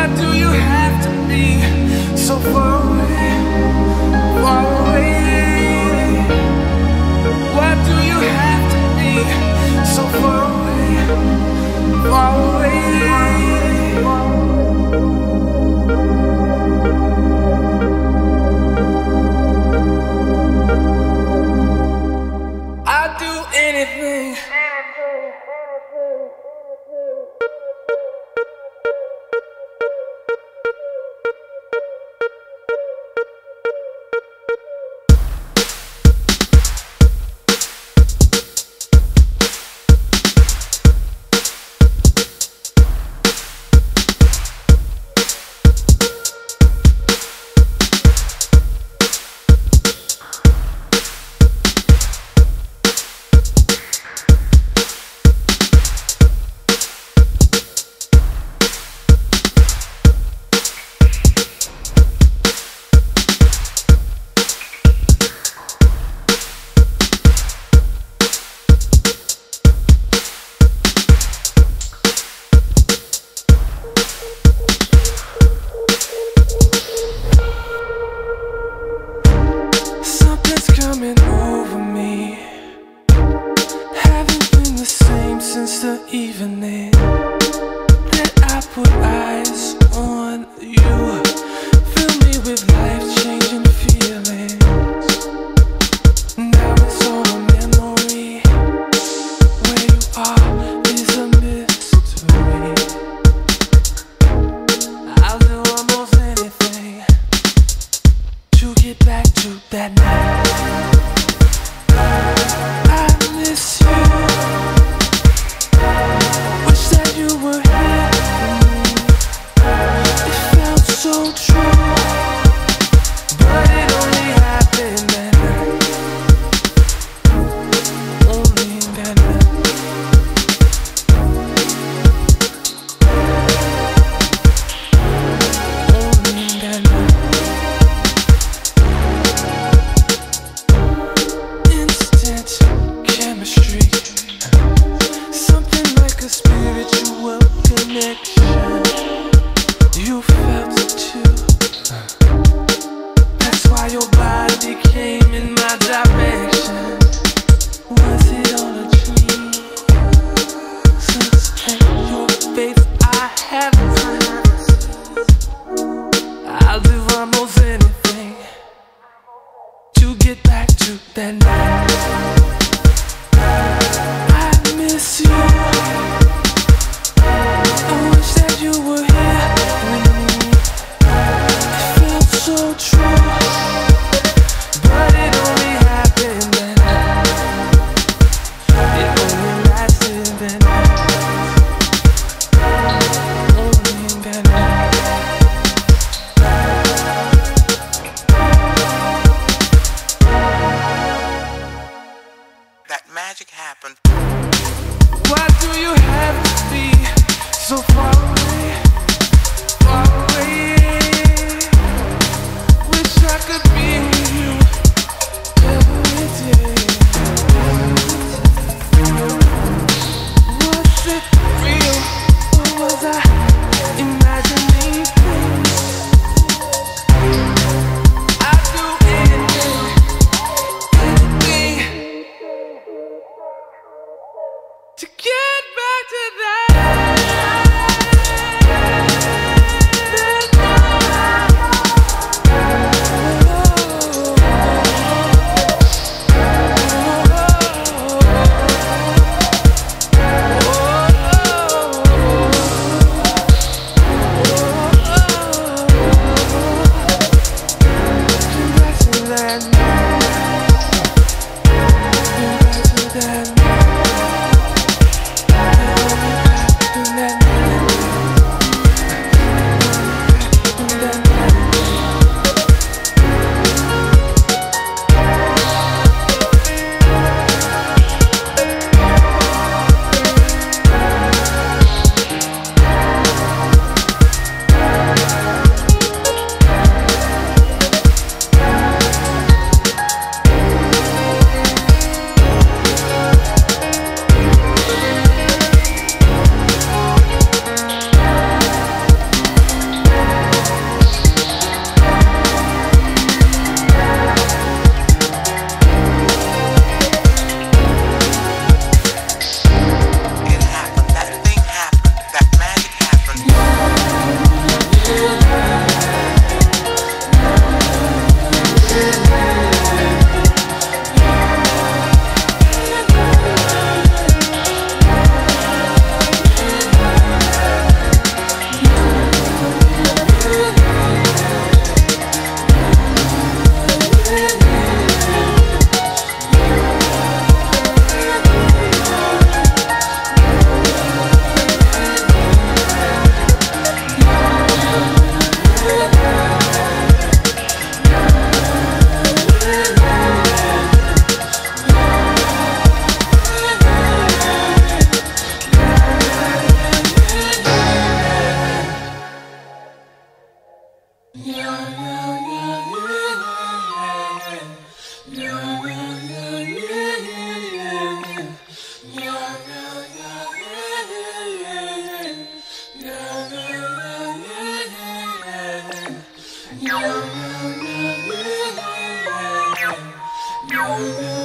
What do you have? is coming over me. Haven't been the same since the evening. that night. night Música